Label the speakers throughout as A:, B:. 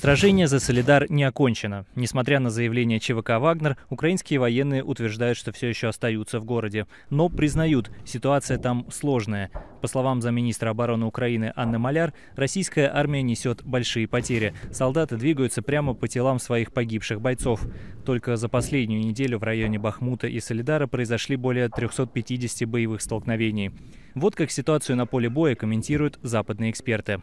A: Сражение за Солидар не окончено. Несмотря на заявление ЧВК «Вагнер», украинские военные утверждают, что все еще остаются в городе. Но признают, ситуация там сложная. По словам замминистра обороны Украины Анны Маляр, российская армия несет большие потери. Солдаты двигаются прямо по телам своих погибших бойцов. Только за последнюю неделю в районе Бахмута и Солидара произошли более 350 боевых столкновений. Вот как ситуацию на поле боя комментируют западные эксперты.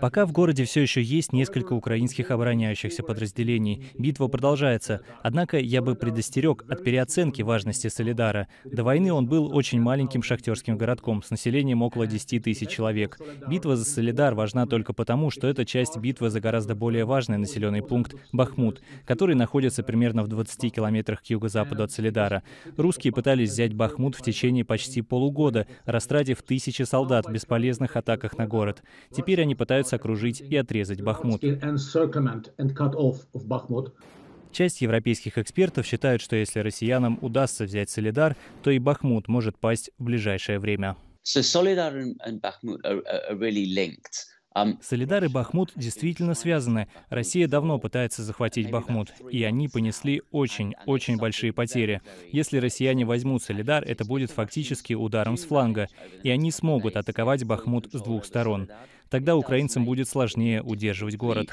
A: Пока в городе все еще есть несколько украинских обороняющихся подразделений. Битва продолжается. Однако я бы предостерег от переоценки важности Солидара. До войны он был очень маленьким шахтерским городком с населением около 10 тысяч человек. Битва за Солидар важна только потому, что это часть битвы за гораздо более важный населенный пункт Бахмут, который находится примерно в 20 километрах к юго-западу от Солидара. Русские пытались взять Бахмут в течение почти полугода, растратив тысячи солдат в бесполезных атаках на город. Теперь они пытаются окружить и отрезать Бахмут. Часть европейских экспертов считают, что если россиянам удастся взять Солидар, то и Бахмут может пасть в ближайшее время. So Solidar and Bakhmut are, are really linked. Солидар и Бахмут действительно связаны. Россия давно пытается захватить Бахмут, и они понесли очень-очень большие потери. Если россияне возьмут Солидар, это будет фактически ударом с фланга, и они смогут атаковать Бахмут с двух сторон. Тогда украинцам будет сложнее удерживать город.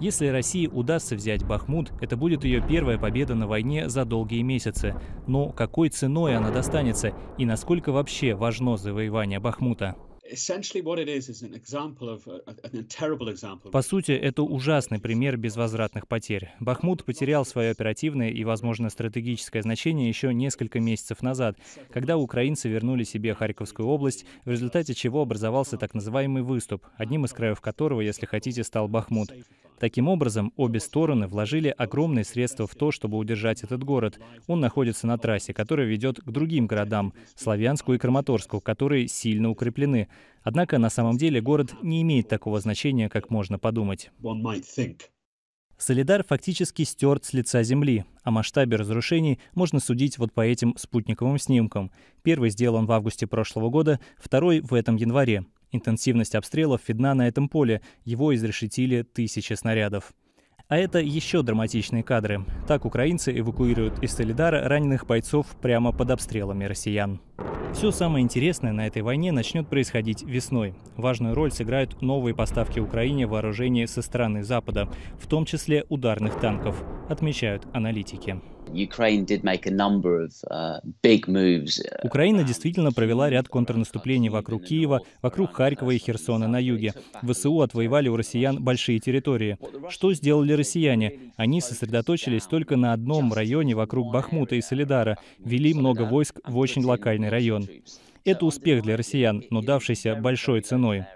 A: Если России удастся взять Бахмут, это будет ее первая победа на войне за долгие месяцы. Но какой ценой она достанется и насколько вообще важно завоевание Бахмута? По сути, это ужасный пример безвозвратных потерь. Бахмут потерял свое оперативное и, возможно, стратегическое значение еще несколько месяцев назад, когда украинцы вернули себе Харьковскую область, в результате чего образовался так называемый выступ, одним из краев которого, если хотите, стал Бахмут. Таким образом, обе стороны вложили огромные средства в то, чтобы удержать этот город. Он находится на трассе, которая ведет к другим городам, Славянску и Краматорску, которые сильно укреплены. Однако на самом деле город не имеет такого значения, как можно подумать. Солидар фактически стерт с лица земли. О масштабе разрушений можно судить вот по этим спутниковым снимкам. Первый сделан в августе прошлого года, второй в этом январе. Интенсивность обстрелов видна на этом поле, его изрешетили тысячи снарядов. А это еще драматичные кадры. Так украинцы эвакуируют из Солидара раненых бойцов прямо под обстрелами россиян. Все самое интересное на этой войне начнет происходить весной. Важную роль сыграют новые поставки Украине вооружений со стороны Запада, в том числе ударных танков, отмечают аналитики. Uh, Украина действительно провела ряд контрнаступлений вокруг Киева, вокруг Харькова и Херсона на юге. ВСУ отвоевали у россиян большие территории. Что сделали россияне? Они сосредоточились только на одном районе вокруг Бахмута и Солидара, вели много войск в очень локальный район. Это успех для россиян, но давшийся большой ценой.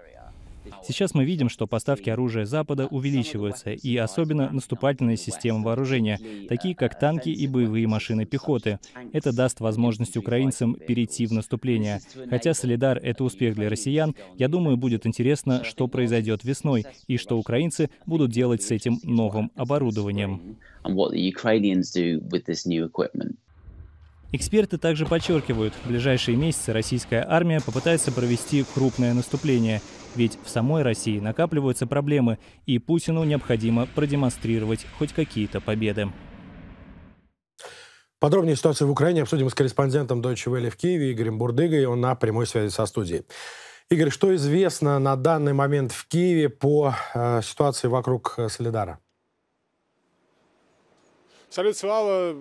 A: Сейчас мы видим, что поставки оружия Запада увеличиваются, и особенно наступательные системы вооружения, такие как танки и боевые машины пехоты. Это даст возможность украинцам перейти в наступление. Хотя Солидар — это успех для россиян, я думаю, будет интересно, что произойдет весной, и что украинцы будут делать с этим новым оборудованием. Эксперты также подчеркивают, в ближайшие месяцы российская армия попытается провести крупное наступление, ведь в самой России накапливаются проблемы, и Путину необходимо продемонстрировать хоть какие-то победы.
B: Подробнее ситуацию в Украине обсудим с корреспондентом Deutsche Welle в Киеве Игорем Бурдыгой. Он на прямой связи со студией. Игорь, что известно на данный момент в Киеве по э, ситуации вокруг э, Солидара?
C: Салют, Слава.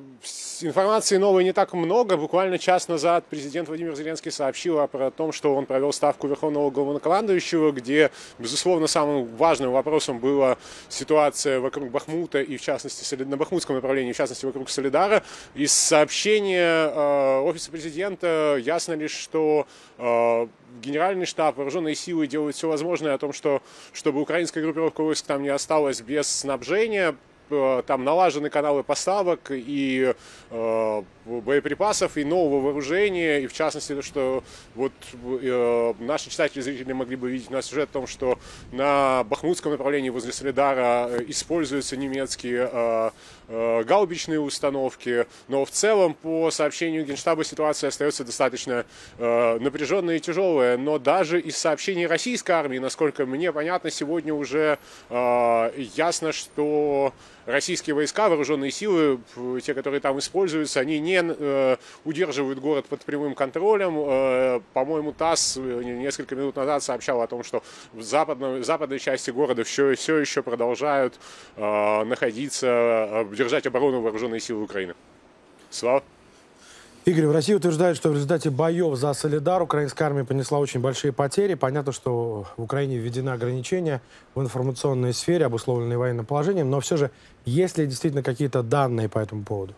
C: Информации новой не так много. Буквально час назад президент Владимир Зеленский сообщил о том, что он провел ставку Верховного Главнокомандующего, где, безусловно, самым важным вопросом была ситуация вокруг Бахмута и, в частности, на Бахмутском направлении, в частности, вокруг Солидара. Из сообщения э, Офиса президента ясно лишь, что э, Генеральный штаб, вооруженные силы делают все возможное о том, что, чтобы украинская группировка войск там не осталась без снабжения. Э, там налажены каналы поставок и э, боеприпасов, и нового вооружения, и в частности, что вот э, наши читатели, зрители могли бы видеть у нас сюжет о том, что на Бахмутском направлении возле Солидара э, используются немецкие э, гаубичные установки. Но в целом, по сообщению Генштаба, ситуация остается достаточно э, напряженная и тяжелая. Но даже из сообщений российской армии, насколько мне понятно, сегодня уже э, ясно, что российские войска, вооруженные силы, те, которые там используются, они не э, удерживают город под прямым контролем. Э, по-моему, ТАСС э, несколько минут назад сообщал о том, что в западной, в западной части города все, все еще продолжают э, находиться, э, держать оборону вооруженные силы Украины. Слава.
B: Игорь, в России утверждают, что в результате боев за Солидар украинская армия понесла очень большие потери. Понятно, что в Украине введены ограничения в информационной сфере, обусловленные военным положением, но все же есть ли действительно какие-то данные по этому поводу?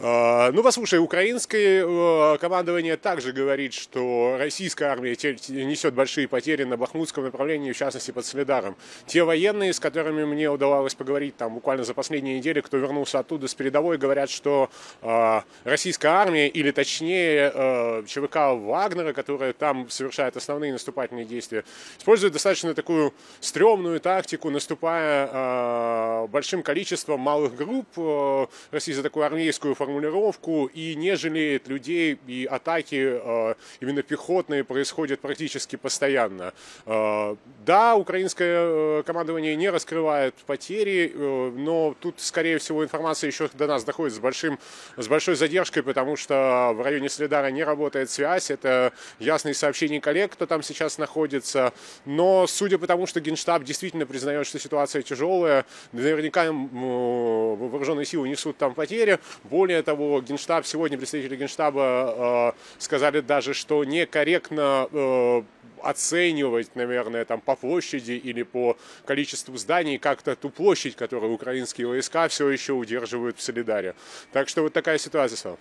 C: А, ну, послушай, украинское э, командование также говорит, что российская армия несет большие потери на Бахмутском направлении, в частности, под Солидаром. Те военные, с которыми мне удавалось поговорить там буквально за последние недели, кто вернулся оттуда с передовой, говорят, что э, российская армия, или точнее э, ЧВК Вагнера, которая там совершает основные наступательные действия, использует достаточно такую стрёмную тактику, наступая э, большим количеством малых групп, э, Россия за такую армейскую форму формулировку и не жалеет людей, и атаки э, именно пехотные происходят практически постоянно. Э, да, украинское э, командование не раскрывает потери, но тут, скорее всего, информация еще до нас доходит с, большим, с большой задержкой, потому что в районе Следара не работает связь, это ясные сообщения коллег, кто там сейчас находится, но судя по тому, что Генштаб действительно признает, что ситуация тяжелая, наверняка вооруженные силы несут там потери, более более того, Генштаб, сегодня представители Генштаба э, сказали даже, что некорректно э, оценивать, наверное, там по площади или по количеству зданий как-то ту площадь, которую украинские войска все еще удерживают в Солидаре. Так что вот такая ситуация,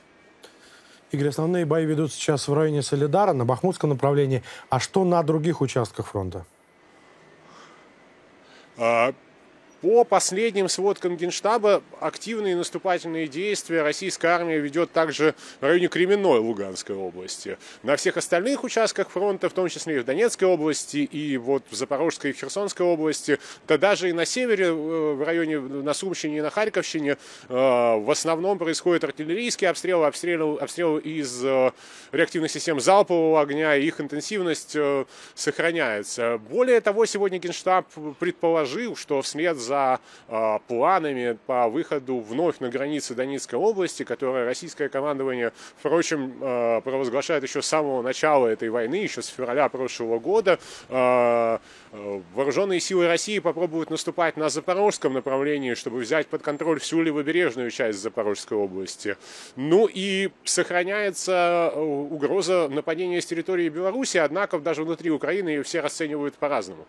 B: Игорь, основные бои ведут сейчас в районе Солидара, на Бахмутском направлении. А что на других участках фронта?
C: А, по последним сводкам Генштаба, активные наступательные действия российская армия ведет также в районе Кременной Луганской области. На всех остальных участках фронта, в том числе и в Донецкой области, и вот в Запорожской и Херсонской области, да даже и на севере, э, в районе на Сумщине и на Харьковщине, э, в основном происходят артиллерийские обстрелы, обстрелы, обстрелы из э, реактивных систем залпового огня, и их интенсивность сохраняется. Более того, сегодня Генштаб предположил, что вслед за э, планами по выходу вновь на границы Донецкой области, которое российское командование, впрочем, э, провозглашает еще с самого начала этой войны, еще с февраля прошлого года. Э, вооруженные силы России попробуют наступать на запорожском направлении, чтобы взять под контроль всю левобережную часть Запорожской области. Ну и сохраняется угроза нападения с территории Беларуси, однако даже внутри Украины ее все расценивают по-разному.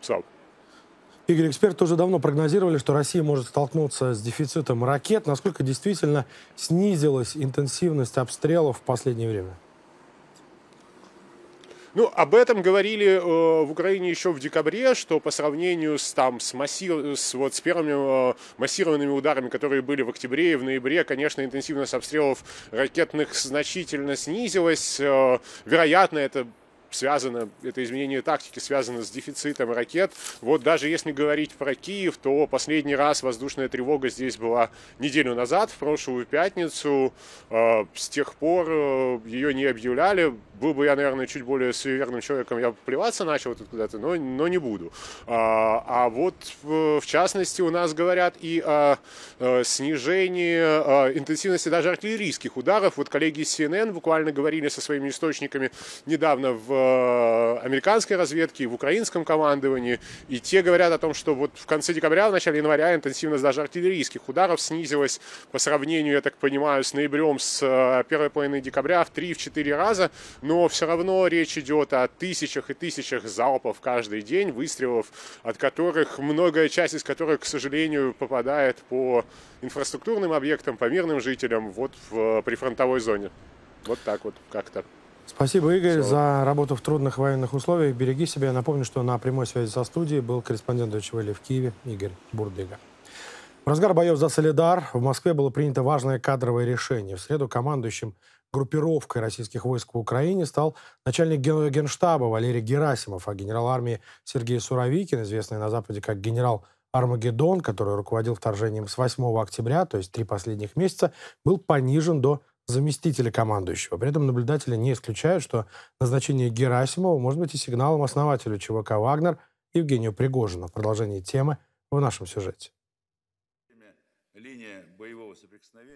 C: Слава.
B: Игорь, эксперты уже давно прогнозировали, что Россия может столкнуться с дефицитом ракет. Насколько действительно снизилась интенсивность обстрелов в последнее время?
C: Ну, об этом говорили э, в Украине еще в декабре, что по сравнению с, там, с, массив, с, вот, с первыми э, массированными ударами, которые были в октябре и в ноябре, конечно, интенсивность обстрелов ракетных значительно снизилась. Э, вероятно, это связано, это изменение тактики связано с дефицитом ракет. Вот даже если говорить про Киев, то последний раз воздушная тревога здесь была неделю назад, в прошлую пятницу. Э, с тех пор э, ее не объявляли. Был бы я, наверное, чуть более суеверным человеком, я бы плеваться начал тут куда-то, но, но не буду. А, а вот, в частности, у нас говорят и о, о снижении интенсивности даже артиллерийских ударов. Вот коллеги из CNN буквально говорили со своими источниками недавно в Э, американской разведке, в украинском командовании. И те говорят о том, что вот в конце декабря, в начале января интенсивность даже артиллерийских ударов снизилась по сравнению, я так понимаю, с ноябрем, с э, первой половины декабря в 3-4 раза. Но все равно речь идет о тысячах и тысячах залпов каждый день, выстрелов, от которых многая часть из которых, к сожалению, попадает по инфраструктурным объектам, по мирным жителям вот в прифронтовой зоне. Вот так вот как-то.
B: Спасибо, Игорь, Все. за работу в трудных военных условиях. Береги себя. Напомню, что на прямой связи со студией был корреспондент Deutsche Welle в Киеве Игорь Бурдыга. В разгар боев за Солидар в Москве было принято важное кадровое решение. В среду командующим группировкой российских войск в Украине стал начальник генштаба Валерий Герасимов, а генерал армии Сергей Суровикин, известный на Западе как генерал Армагеддон, который руководил вторжением с 8 октября, то есть три последних месяца, был понижен до заместителя командующего. При этом наблюдатели не исключают, что назначение Герасимова может быть и сигналом основателю ЧВК «Вагнер» Евгению Пригожину. Продолжение темы в нашем сюжете.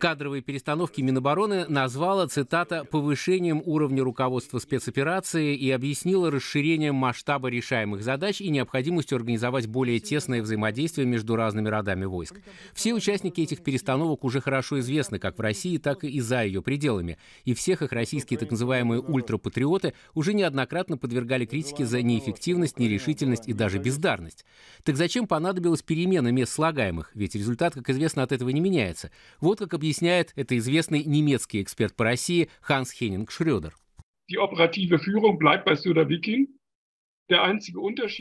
D: Кадровые перестановки Минобороны назвала, цитата, «повышением уровня руководства спецоперации» и объяснила расширением масштаба решаемых задач и необходимостью организовать более тесное взаимодействие между разными родами войск. Все участники этих перестановок уже хорошо известны как в России, так и за ее пределами. И всех их российские так называемые ультрапатриоты уже неоднократно подвергали критике за неэффективность, нерешительность и даже бездарность. Так зачем понадобилась перемена мест слагаемых? Ведь результат, как известно, от этого не меняется. Вот как объясняет это известный немецкий эксперт по России Ханс Хеннинг Шрёдер.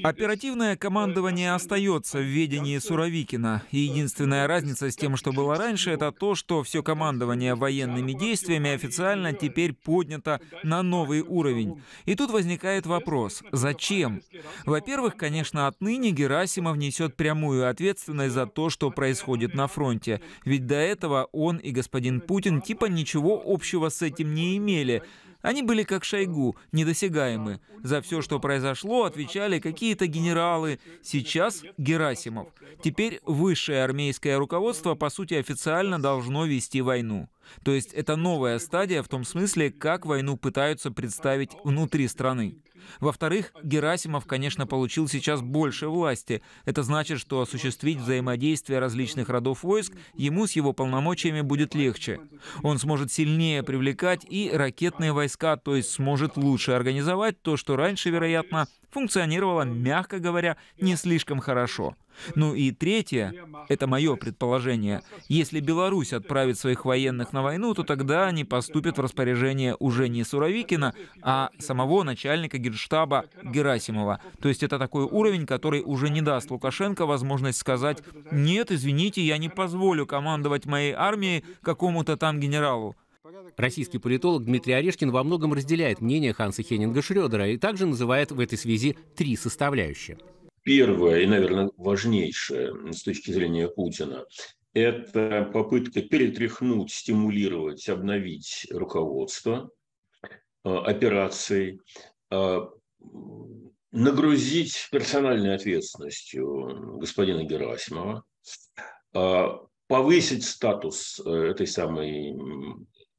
E: Оперативное командование остается в ведении Суровикина. И единственная разница с тем, что было раньше, это то, что все командование военными действиями официально теперь поднято на новый уровень. И тут возникает вопрос, зачем? Во-первых, конечно, отныне Герасимов несет прямую ответственность за то, что происходит на фронте. Ведь до этого он и господин Путин типа ничего общего с этим не имели. Они были как Шойгу, недосягаемы. За все, что произошло, отвечали какие-то генералы. Сейчас Герасимов. Теперь высшее армейское руководство, по сути, официально должно вести войну. То есть это новая стадия в том смысле, как войну пытаются представить внутри страны. Во-вторых, Герасимов, конечно, получил сейчас больше власти. Это значит, что осуществить взаимодействие различных родов войск ему с его полномочиями будет легче. Он сможет сильнее привлекать и ракетные войска, то есть сможет лучше организовать то, что раньше, вероятно, функционировало, мягко говоря, не слишком хорошо. Ну и третье, это мое предположение, если Беларусь отправит своих военных на войну, то тогда они поступят в распоряжение уже не Суровикина, а самого начальника генштаба Герасимова. То есть это такой уровень, который уже не даст Лукашенко возможность сказать «Нет, извините, я не позволю командовать моей армией какому-то там генералу».
D: Российский политолог Дмитрий Орешкин во многом разделяет мнение Ханса Хеннинга Шрёдера и также называет в этой связи три составляющие.
F: Первое и, наверное, важнейшее с точки зрения Путина – это попытка перетряхнуть, стимулировать, обновить руководство э, операцией, э, нагрузить персональной ответственностью господина Герасимова, э, повысить статус этой самой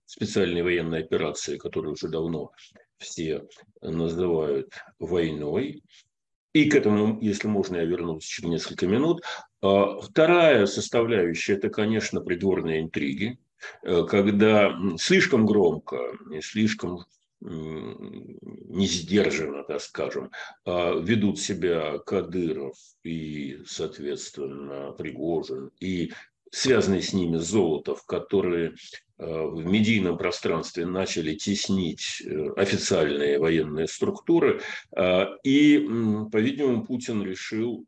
F: специальной военной операции, которую уже давно все называют войной, и к этому, если можно, я вернусь через несколько минут. А, вторая составляющая – это, конечно, придворные интриги, э, когда слишком громко и слишком не сдержанно, так скажем, а, ведут себя Кадыров и, соответственно, Пригожин, и связанные с ними Золотов, которые Э, в медийном пространстве начали теснить э, официальные военные структуры. Э, и, по-видимому, Путин решил,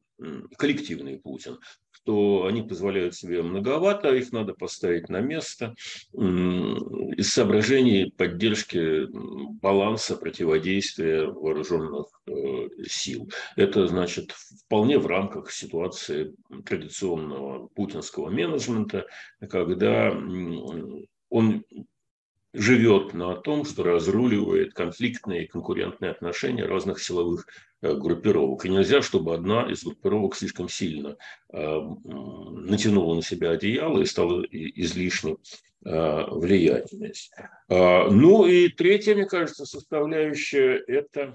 F: коллективный Путин, что они позволяют себе многовато, их надо поставить на место из соображений поддержки баланса противодействия вооруженных сил. Это значит вполне в рамках ситуации традиционного путинского менеджмента, когда он живет на том, что разруливает конфликтные и конкурентные отношения разных силовых э, группировок. И нельзя, чтобы одна из группировок слишком сильно э, натянула на себя одеяло и стала излишне э, влиятельность. Ну и третья, мне кажется, составляющая – это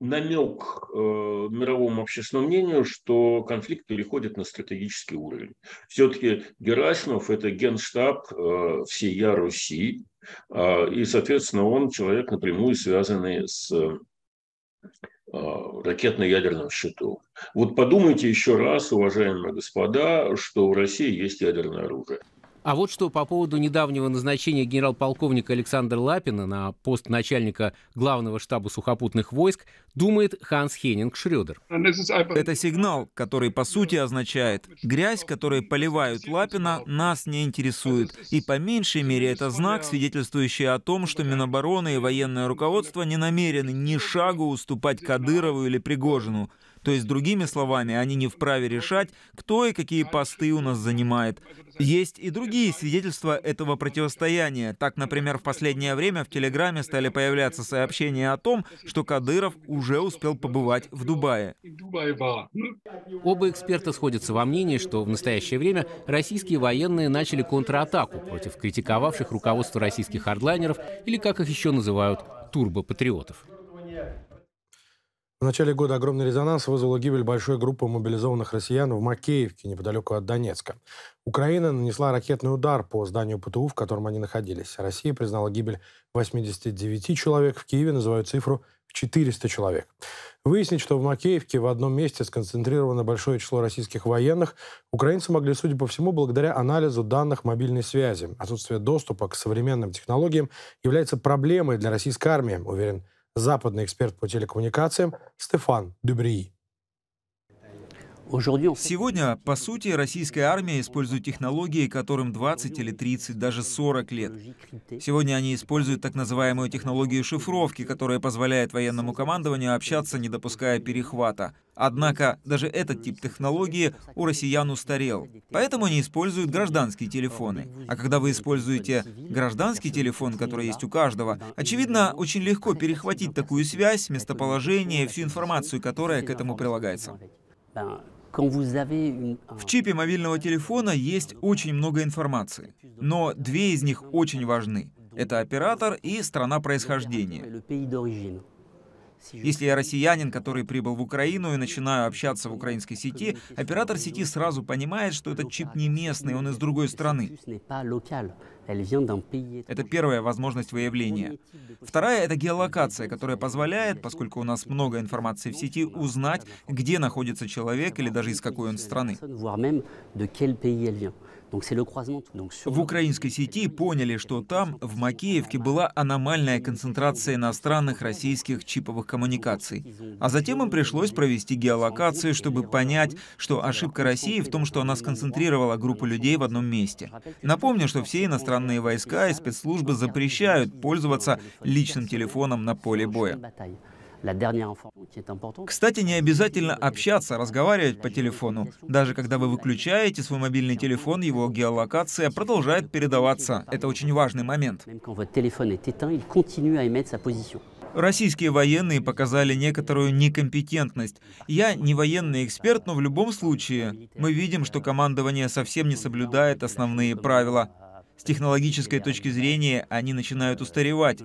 F: намек э, мировому общественному мнению, что конфликт переходит на стратегический уровень. Все-таки Герасимов – это генштаб э, всея Руси, э, и, соответственно, он человек напрямую связанный с э, ракетно-ядерным счетом. Вот подумайте еще раз, уважаемые господа, что в России есть ядерное оружие.
D: А вот что по поводу недавнего назначения генерал-полковника Александра Лапина на пост начальника главного штаба сухопутных войск думает Ханс Хеннинг Шрёдер.
E: Это сигнал, который по сути означает, грязь, которой поливают Лапина, нас не интересует. И по меньшей мере это знак, свидетельствующий о том, что Минобороны и военное руководство не намерены ни шагу уступать Кадырову или Пригожину. То есть, другими словами, они не вправе решать, кто и какие посты у нас занимает. Есть и другие свидетельства этого противостояния. Так, например, в последнее время в Телеграме стали появляться сообщения о том, что Кадыров уже успел побывать в Дубае.
D: Оба эксперта сходятся во мнении, что в настоящее время российские военные начали контратаку против критиковавших руководство российских хардлайнеров или, как их еще называют, турбопатриотов.
B: В начале года огромный резонанс вызвала гибель большой группы мобилизованных россиян в Макеевке, неподалеку от Донецка. Украина нанесла ракетный удар по зданию ПТУ, в котором они находились. Россия признала гибель 89 человек. В Киеве называют цифру в 400 человек. Выяснить, что в Макеевке в одном месте сконцентрировано большое число российских военных, украинцы могли, судя по всему, благодаря анализу данных мобильной связи. Отсутствие доступа к современным технологиям является проблемой для российской армии, уверен западный эксперт по телекоммуникациям Стефан Дюбрии.
E: Сегодня, по сути, российская армия использует технологии, которым 20 или 30, даже 40 лет. Сегодня они используют так называемую технологию шифровки, которая позволяет военному командованию общаться, не допуская перехвата. Однако даже этот тип технологии у россиян устарел. Поэтому они используют гражданские телефоны. А когда вы используете гражданский телефон, который есть у каждого, очевидно, очень легко перехватить такую связь, местоположение, всю информацию, которая к этому прилагается. В чипе мобильного телефона есть очень много информации, но две из них очень важны. Это оператор и страна происхождения. Если я россиянин, который прибыл в Украину и начинаю общаться в украинской сети, оператор сети сразу понимает, что этот чип не местный, он из другой страны. Это первая возможность выявления. Вторая — это геолокация, которая позволяет, поскольку у нас много информации в сети, узнать, где находится человек или даже из какой он страны. В украинской сети поняли, что там, в Макеевке, была аномальная концентрация иностранных российских чиповых коммуникаций. А затем им пришлось провести геолокацию, чтобы понять, что ошибка России в том, что она сконцентрировала группу людей в одном месте. Напомню, что все иностранные войска и спецслужбы запрещают пользоваться личным телефоном на поле боя. Кстати, не обязательно общаться, разговаривать по телефону. Даже когда вы выключаете свой мобильный телефон, его геолокация продолжает передаваться. Это очень важный момент. Российские военные показали некоторую некомпетентность. Я не военный эксперт, но в любом случае мы видим, что командование совсем не соблюдает основные правила. С технологической точки зрения они начинают устаревать.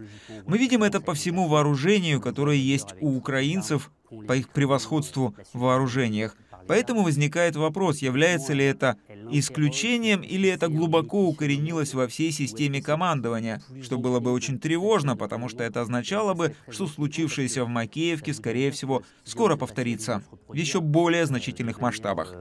E: Мы видим это по всему вооружению, которое есть у украинцев, по их превосходству в вооружениях. Поэтому возникает вопрос, является ли это исключением или это глубоко укоренилось во всей системе командования, что было бы очень тревожно, потому что это означало бы, что случившееся в Макеевке, скорее всего, скоро повторится в еще более значительных масштабах.